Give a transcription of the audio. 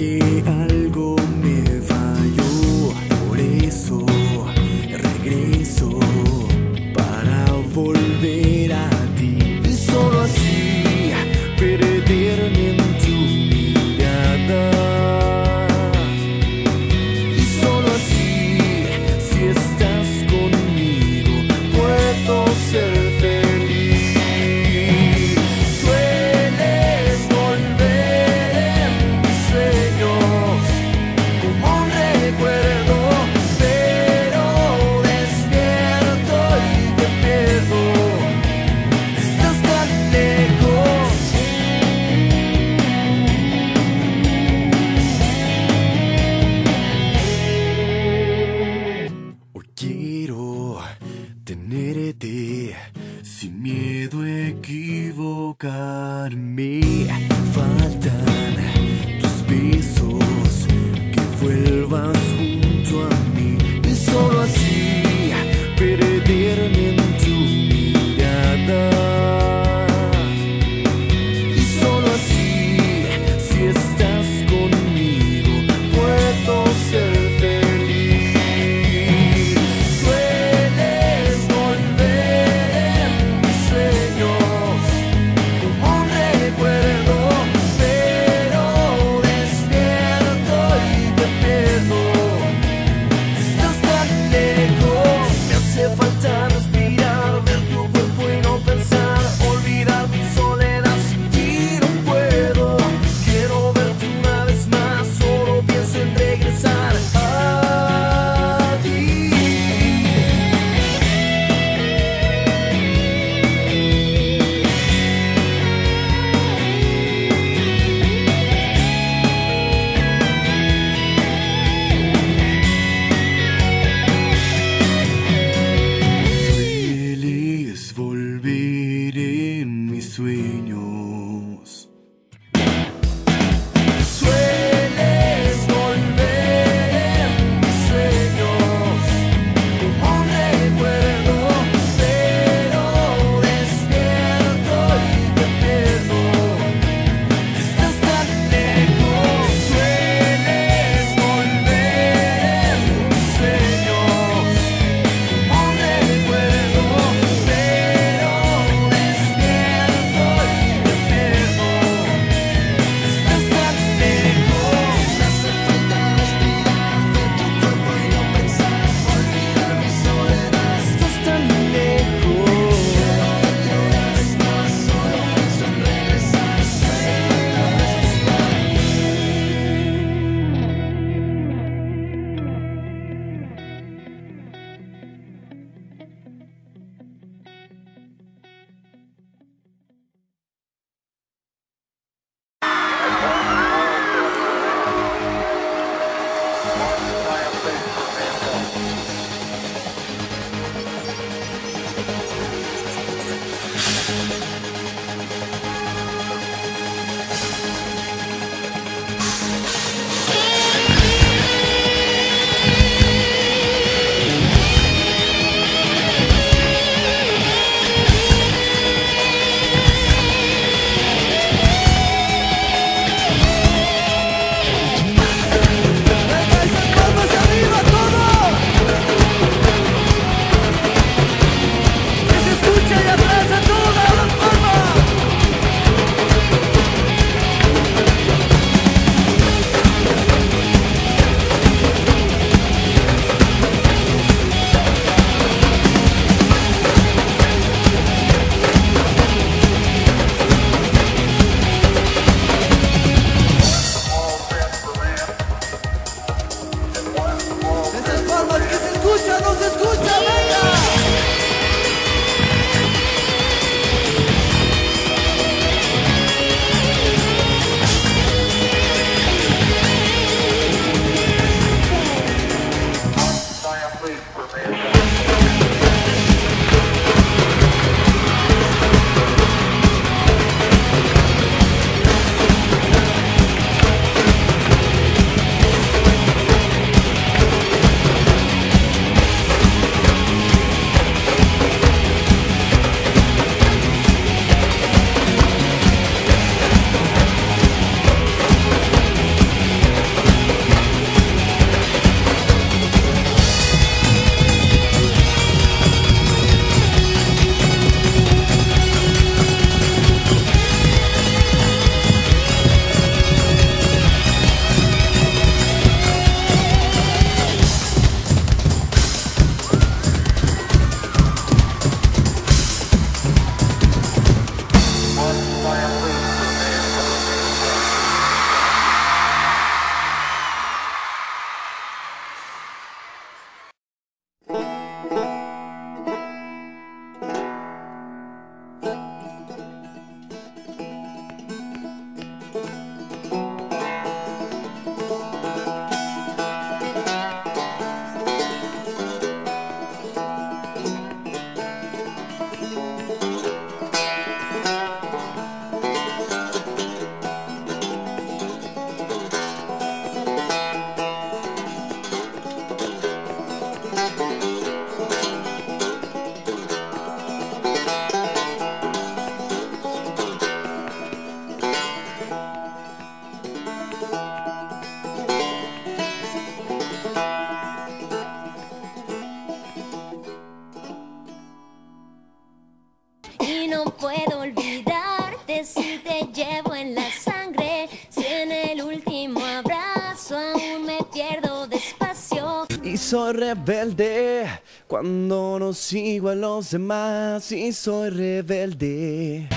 Khi Need it. sueño. Soy rebelde cuando no sigo a los demás. Y soy rebelde.